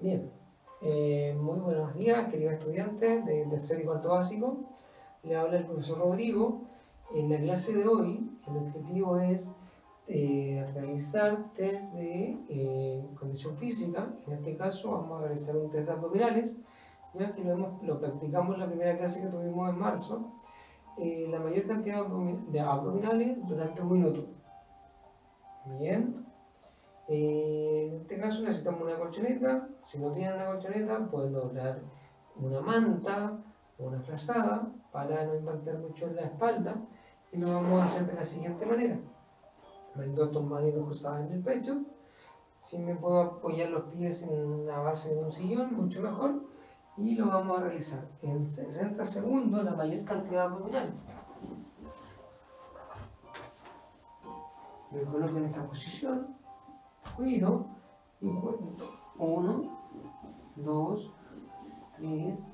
Bien, eh, muy buenos días queridos estudiantes del tercer y cuarto básico. Le habla el profesor Rodrigo. En la clase de hoy el objetivo es eh, realizar test de eh, condición física. En este caso vamos a realizar un test de abdominales, ya que lo, hemos, lo practicamos en la primera clase que tuvimos en marzo. la mayor cantidad de abdominales durante un minuto. Bien. Eh, en este caso necesitamos una colchoneta. Si no tienen una colchoneta, pueden doblar una manta o una frazada para no impactar mucho en la espalda. Y lo vamos a hacer de la siguiente manera. Mando estos manitos cruzados en el pecho. Si me puedo apoyar los pies en la base de un sillón, mucho mejor. Y lo vamos a realizar en 60 segundos la mayor cantidad abdominal. Me coloco en esta posición giro y cuento 1, 2, 3,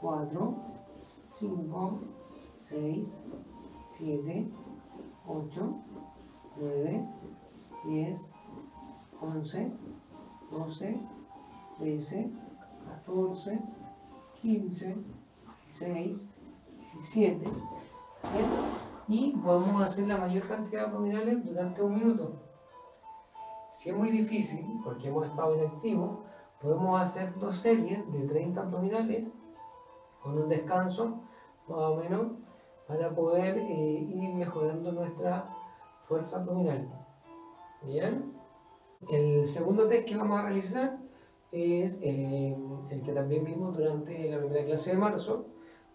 4, 5, 6, 7, 8, 9, 10, 11, 12, 13, 14, 15, 16, 17. Y podemos hacer la mayor cantidad de abdominales durante un minuto. Si es muy difícil, porque hemos estado inactivos, podemos hacer dos series de 30 abdominales con un descanso, más o menos, para poder eh, ir mejorando nuestra fuerza abdominal. Bien. El segundo test que vamos a realizar es eh, el que también vimos durante la primera clase de marzo,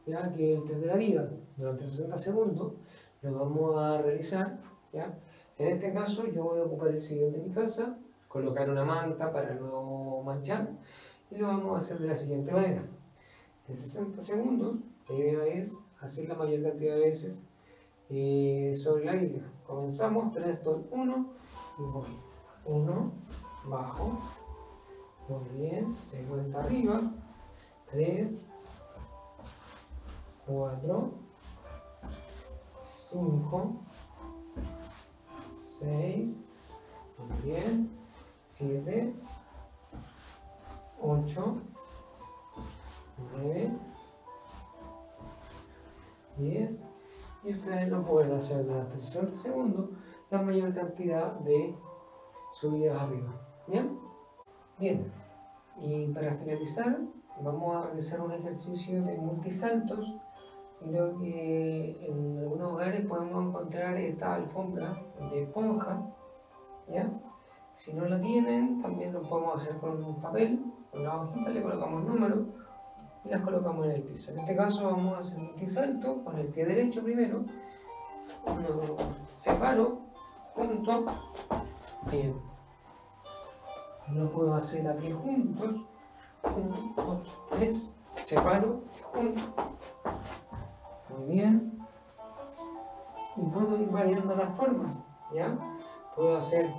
ya que el test de la vida, durante 60 segundos, lo vamos a realizar, ¿ya? En este caso yo voy a ocupar el sillón de mi casa, colocar una manta para no manchar y lo vamos a hacer de la siguiente manera. En 60 segundos la idea es hacer la mayor cantidad de veces eh, sobre la línea. Comenzamos 3, 2, 1 y voy. 1, bajo, muy bien, se cuenta arriba, 3, 4, 5, 6, muy bien, 7, 8, 9, 10 y ustedes lo pueden hacer durante 60 segundos la mayor cantidad de subidas arriba. ¿Bien? Bien. Y para finalizar vamos a realizar un ejercicio de multisaltos Creo que en algunos hogares podemos encontrar esta alfombra de esponja, ¿ya? Si no la tienen, también lo podemos hacer con un papel, con una hojita, le colocamos números y las colocamos en el piso. En este caso vamos a hacer un salto con el pie derecho primero, uno separo, junto, bien. Lo puedo hacer a pie juntos, uno, dos, tres, separo, junto, muy bien. Y puedo ir variando las formas, ¿ya? Puedo hacer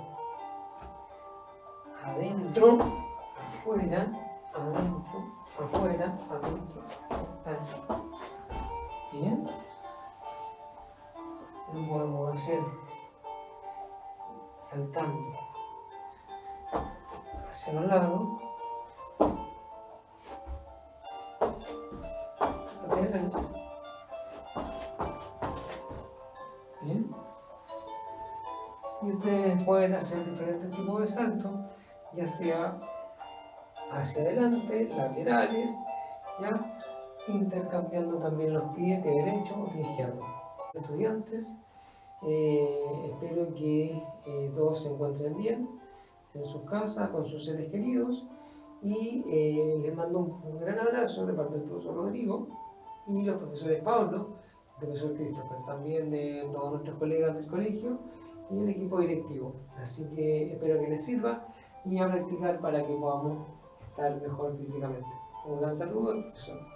adentro, afuera, adentro, afuera, adentro, adentro. Bien. Lo podemos hacer saltando hacia los lados. Y ustedes pueden hacer diferentes tipos de saltos, ya sea hacia adelante, laterales, ya intercambiando también los pies, pie derecho o pie izquierdo. Estudiantes, eh, espero que eh, todos se encuentren bien en sus casas, con sus seres queridos y eh, les mando un, gran abrazo de parte del profesor Rodrigo y los profesores Pablo, el profesor Christopher, también de todos nuestros colegas del colegio y el equipo directivo. Así que espero que les sirva y a practicar para que podamos estar mejor físicamente. Un gran saludo, profesor.